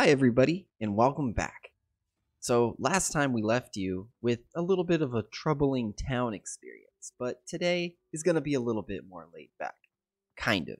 Hi, everybody, and welcome back. So, last time we left you with a little bit of a troubling town experience, but today is going to be a little bit more laid back. Kind of.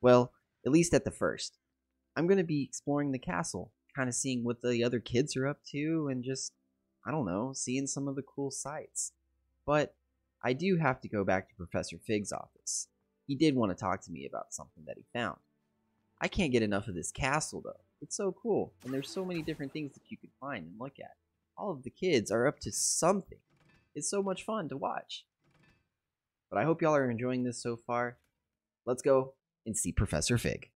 Well, at least at the first. I'm going to be exploring the castle, kind of seeing what the other kids are up to, and just, I don't know, seeing some of the cool sights. But I do have to go back to Professor Fig's office. He did want to talk to me about something that he found. I can't get enough of this castle, though. It's so cool, and there's so many different things that you can find and look at. All of the kids are up to something. It's so much fun to watch. But I hope y'all are enjoying this so far. Let's go and see Professor Fig.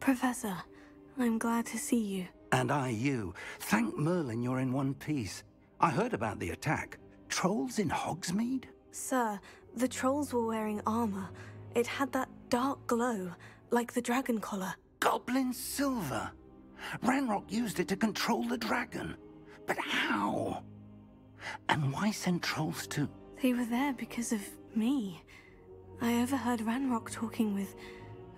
Professor, I'm glad to see you. And I you. Thank Merlin you're in one piece. I heard about the attack. Trolls in Hogsmeade? Sir, the trolls were wearing armor. It had that dark glow, like the dragon collar. Goblin silver. Ranrock used it to control the dragon. But how? And why send trolls to... They were there because of me. I overheard Ranrock talking with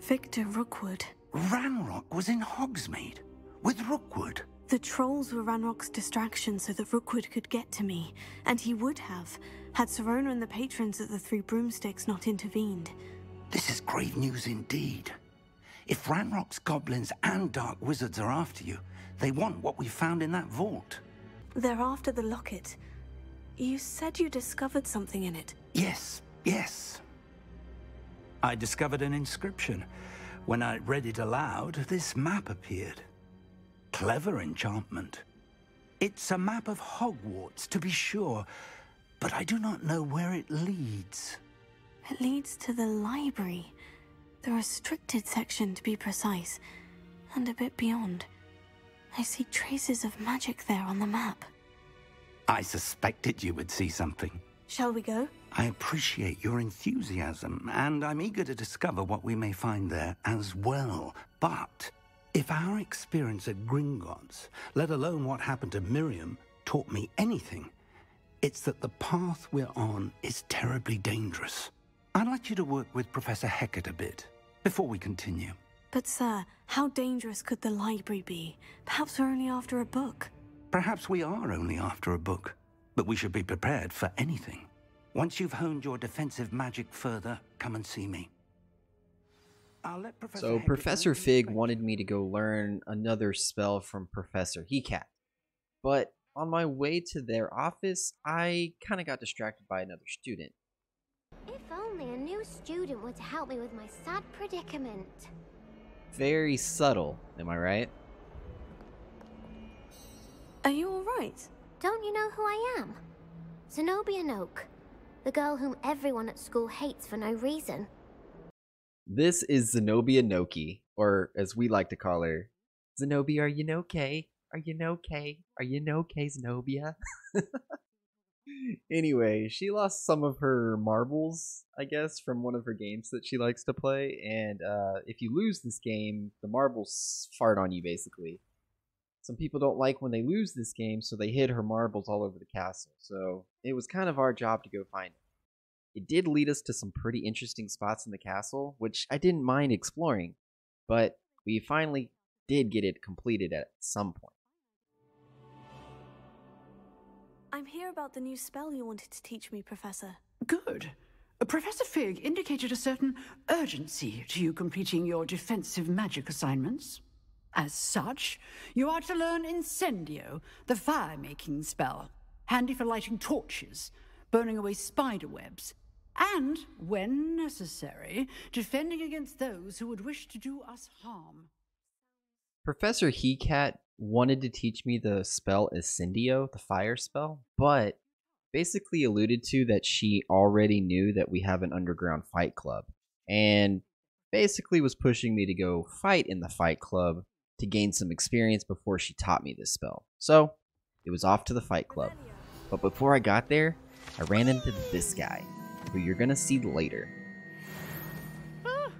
Victor Rookwood. Ranrock was in Hogsmeade? With Rookwood? The trolls were Ranrock's distraction so that Rookwood could get to me, and he would have, had Sirona and the patrons at the Three Broomsticks not intervened. This is grave news indeed. If Ranrock's goblins and dark wizards are after you, they want what we found in that vault. They're after the locket. You said you discovered something in it. Yes, yes. I discovered an inscription. When I read it aloud, this map appeared. Clever enchantment. It's a map of Hogwarts, to be sure, but I do not know where it leads. It leads to the library. The restricted section, to be precise, and a bit beyond. I see traces of magic there on the map. I suspected you would see something. Shall we go? I appreciate your enthusiasm, and I'm eager to discover what we may find there as well. But if our experience at Gringotts, let alone what happened to Miriam, taught me anything, it's that the path we're on is terribly dangerous. I'd like you to work with Professor Hecat a bit before we continue. But, sir, how dangerous could the library be? Perhaps we're only after a book. Perhaps we are only after a book, but we should be prepared for anything. Once you've honed your defensive magic further, come and see me. Professor so Professor Fig wanted me to go learn another spell from Professor Hecat. But on my way to their office, I kind of got distracted by another student. If only a new student would help me with my sad predicament. Very subtle, am I right? Are you alright? Don't you know who I am? Zenobia Noke, the girl whom everyone at school hates for no reason. This is Zenobia Noki, or as we like to call her, Zenobia, are you okay? Are you okay? Are you okay, Zenobia? anyway, she lost some of her marbles, I guess, from one of her games that she likes to play. And uh, if you lose this game, the marbles fart on you, basically. Some people don't like when they lose this game, so they hid her marbles all over the castle. So it was kind of our job to go find it. It did lead us to some pretty interesting spots in the castle, which I didn't mind exploring, but we finally did get it completed at some point. I'm here about the new spell you wanted to teach me, Professor. Good. Professor Fig indicated a certain urgency to you completing your defensive magic assignments. As such, you are to learn Incendio, the fire-making spell, handy for lighting torches, burning away spider webs, and, when necessary, defending against those who would wish to do us harm. Professor Hecat wanted to teach me the spell Incendio, the fire spell, but basically alluded to that she already knew that we have an underground fight club and basically was pushing me to go fight in the fight club to gain some experience before she taught me this spell. So, it was off to the fight club. But before I got there, I ran into this guy who you're gonna see later. Ah.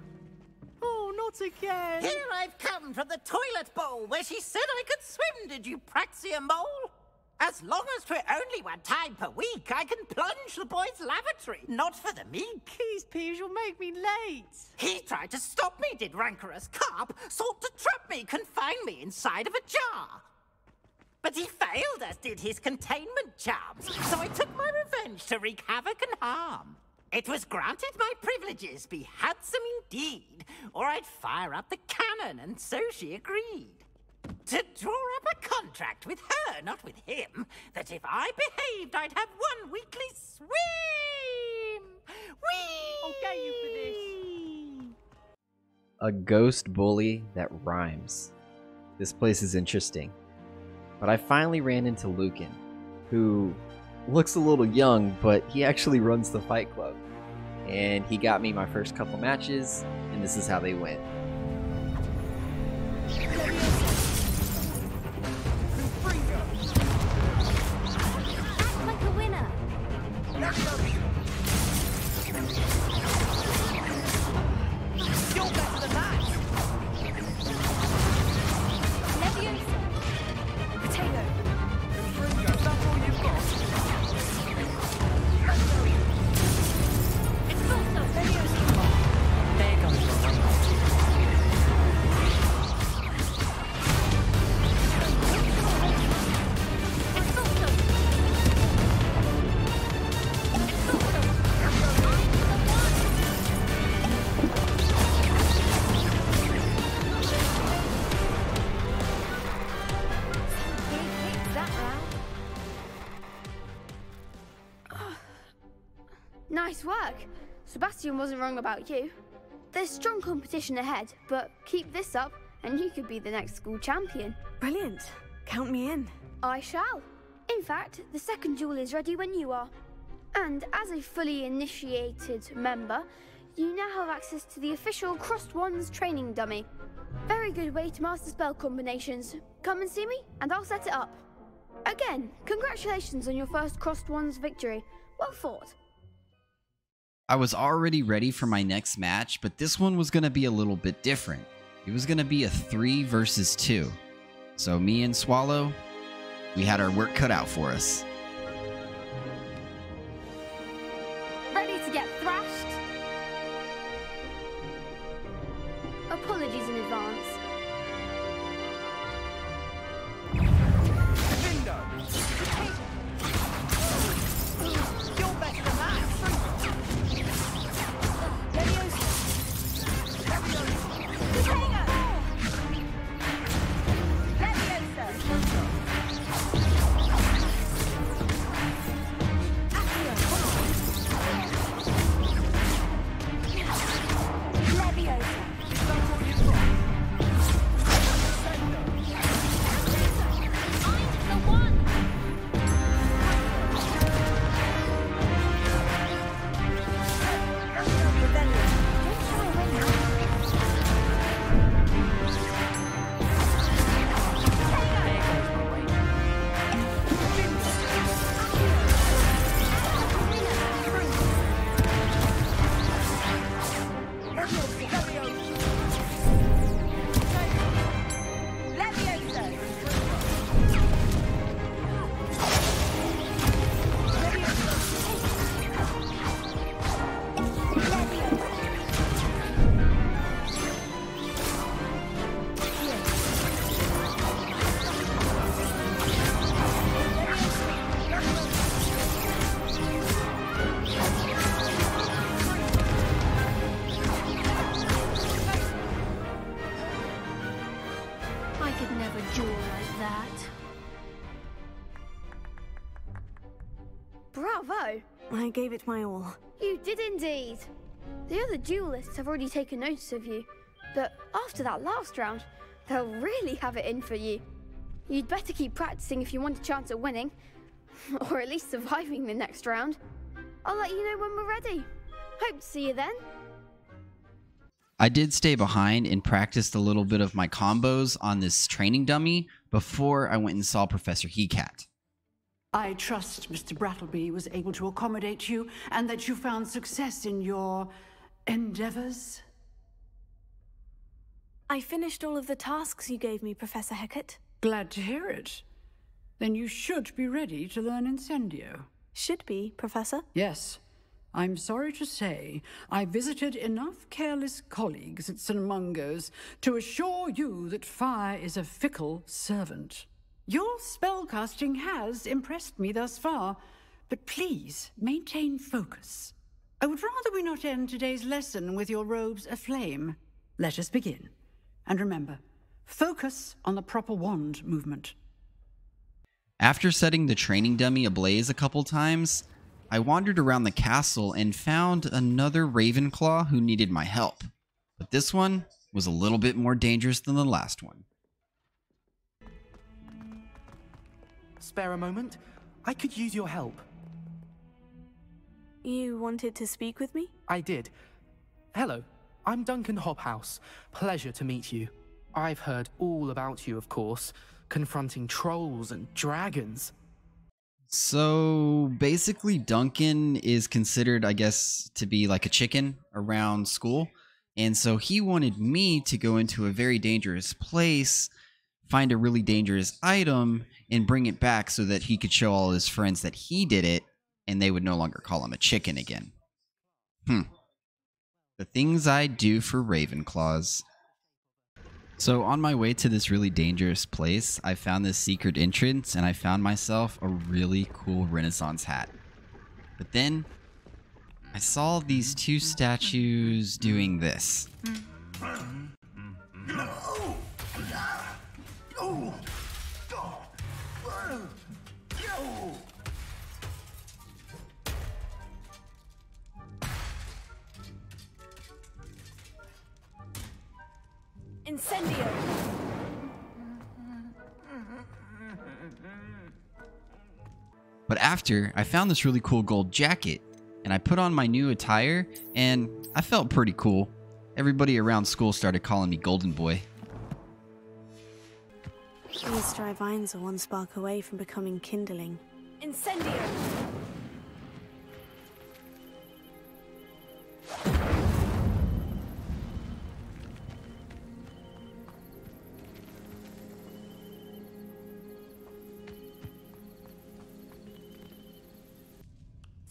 Oh, not again! Here I've come from the toilet bowl where she said I could swim, did you Praxia mole? As long as we're only one time per week, I can plunge the boys' lavatory. Not for the meek. These you'll make me late. He tried to stop me, did rancorous carp. Sought to trap me, confine me inside of a jar. But he failed, as did his containment charms. So I took my revenge to wreak havoc and harm. It was granted my privileges be handsome indeed, or I'd fire up the cannon, and so she agreed. To draw up a contract with her, not with him, that if I behaved, I'd have one weekly swim! Whee! I'll get you for this. A ghost bully that rhymes. This place is interesting. But I finally ran into Lucan, who looks a little young, but he actually runs the Fight Club. And he got me my first couple matches, and this is how they went. Work. Sebastian wasn't wrong about you. There's strong competition ahead, but keep this up and you could be the next school champion. Brilliant. Count me in. I shall. In fact, the second duel is ready when you are. And as a fully initiated member, you now have access to the official Crossed Wands training dummy. Very good way to master spell combinations. Come and see me, and I'll set it up. Again, congratulations on your first Crossed Wands victory. Well fought. I was already ready for my next match, but this one was going to be a little bit different. It was going to be a 3 versus 2. So me and Sallow, we had our work cut out for us. Gave it my all. You did indeed. The other duelists have already taken notice of you, but after that last round, they'll really have it in for you. You'd better keep practicing if you want a chance at winning, or at least surviving the next round. I'll let you know when we're ready. Hope to see you then. I did stay behind and practiced a little bit of my combos on this training dummy before I went and saw Professor Hecat. I trust Mr. Brattleby was able to accommodate you and that you found success in your endeavors. I finished all of the tasks you gave me, Professor Hecat. Glad to hear it. then you should be ready to learn Incendio. Should be, Professor. Yes. I'm sorry to say, I visited enough careless colleagues at St. Mungo's to assure you that fire is a fickle servant. Your spellcasting has impressed me thus far, but please maintain focus. I would rather we not end today's lesson with your robes aflame. Let us begin. And remember, focus on the proper wand movement. After setting the training dummy ablaze a couple times, I wandered around the castle and found another Ravenclaw who needed my help. But this one was a little bit more dangerous than the last one. Spare a moment? I could use your help. You wanted to speak with me? I did. Hello, I'm Duncan Hobhouse. Pleasure to meet you. I've heard all about you, of course, confronting trolls and dragons. So basically, Duncan is considered, I guess, to be like a chicken around school. And so he wanted me to go into a very dangerous place, find a really dangerous item, and bring it back so that he could show all his friends that he did it and they would no longer call him a chicken again. Hmm. The things I do for Ravenclaws. So, on my way to this really dangerous place, I found this secret entrance and I found myself a really cool Renaissance hat. But then I saw these two statues doing this. Incendio! But after, I found this really cool gold jacket, and I put on my new attire, and I felt pretty cool. Everybody around school started calling me Golden Boy. These dry vines are one spark away from becoming kindling. Incendio!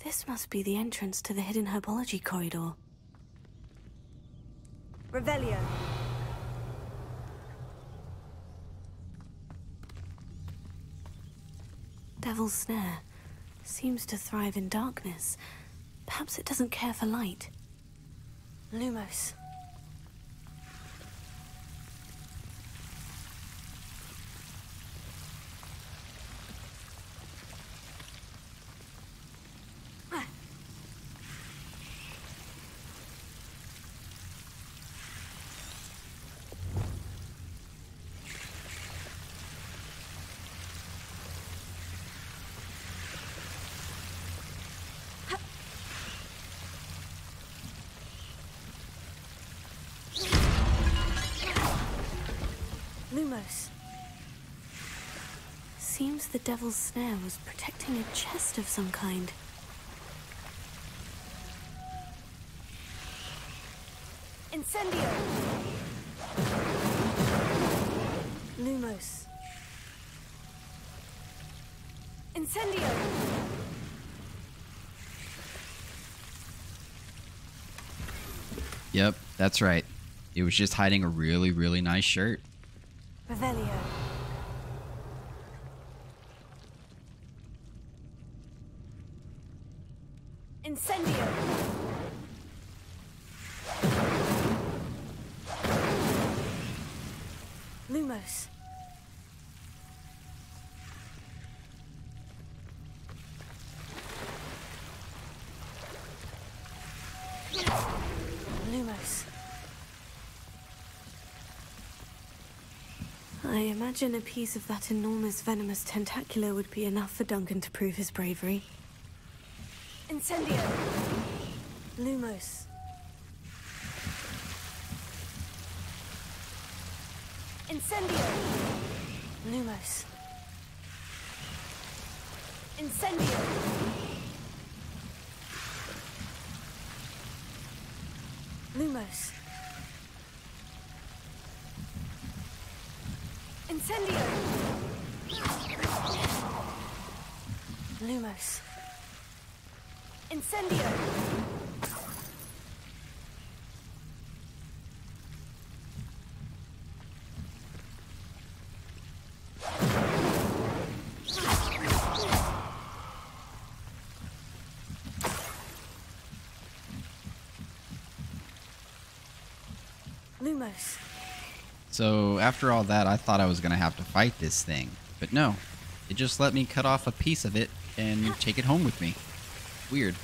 This must be the entrance to the hidden herbology corridor. Revelio. Devil's Snare seems to thrive in darkness. Perhaps it doesn't care for light. Lumos. Lumos. Seems the Devil's Snare was protecting a chest of some kind. Incendio! Lumos. Incendio! Yep, that's right. It was just hiding a really, really nice shirt. Revelio. Incendio! Lumos. Imagine a piece of that enormous venomous tentacula would be enough for Duncan to prove his bravery. Incendio! Lumos. Incendio! Lumos. Incendio! Lumos. Incendio! Lumos. Incendio! Lumos. So after all that, I thought I was gonna have to fight this thing, but no, it just let me cut off a piece of it and take it home with me. Weird.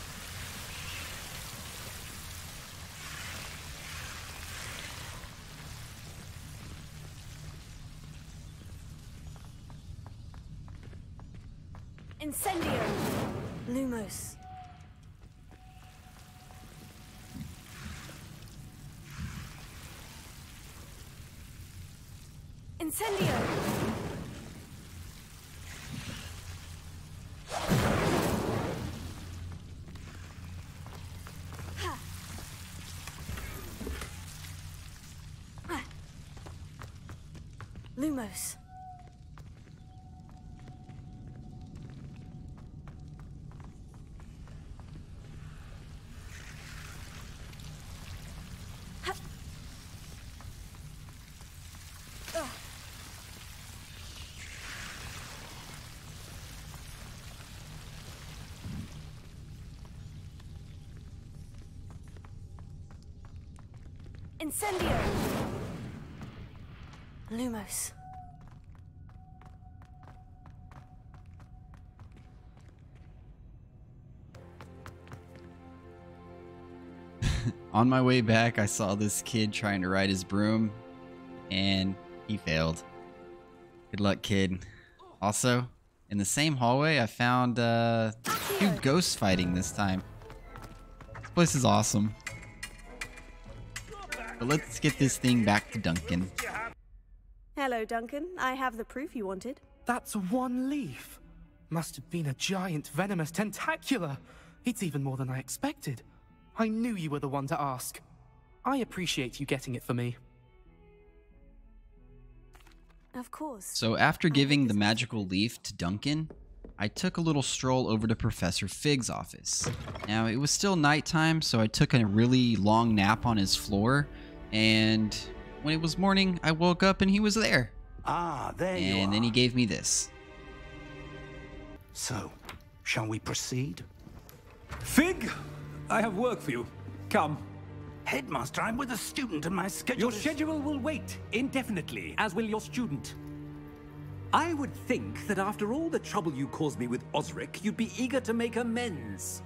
Incendio! Lumos. Incendio! Lumos. Incendio! Lumos. On my way back, I saw this kid trying to ride his broom, and he failed. Good luck, kid. Also, in the same hallway, I found uh, two ghosts fighting this time. This place is awesome. But let's get this thing back to Duncan. Hello, Duncan. I have the proof you wanted. That's one leaf. Must have been a giant venomous tentacula. It's even more than I expected. I knew you were the one to ask. I appreciate you getting it for me. Of course. So after giving the magical leaf to Duncan, I took a little stroll over to Professor Fig's office. Now, it was still nighttime, so I took a really long nap on his floor, and when it was morning, I woke up and he was there. Ah, there you are. And then he gave me this. So, shall we proceed? Fig, I have work for you. Come. Headmaster, I'm with a student and my schedule Your is- schedule will wait indefinitely, as will your student. I would think that after all the trouble you caused me with Osric, you'd be eager to make amends.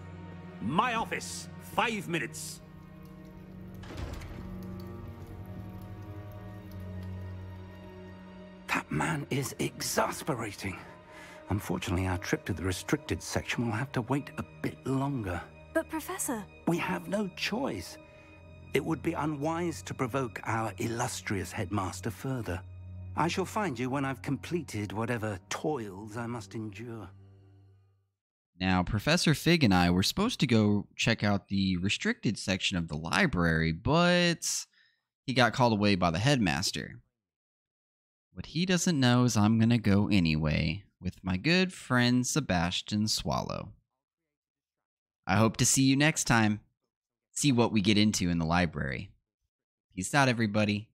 My office, five minutes. Man is exasperating. Unfortunately, our trip to the restricted section will have to wait a bit longer. But, Professor, We have no choice. It would be unwise to provoke our illustrious headmaster further. I shall find you when I've completed whatever toils I must endure. Now, Professor Fig and I were supposed to go check out the restricted section of the library, but he got called away by the headmaster. What he doesn't know is I'm going to go anyway with my good friend Sebastian Sallow. I hope to see you next time. See what we get into in the library. Peace out, everybody.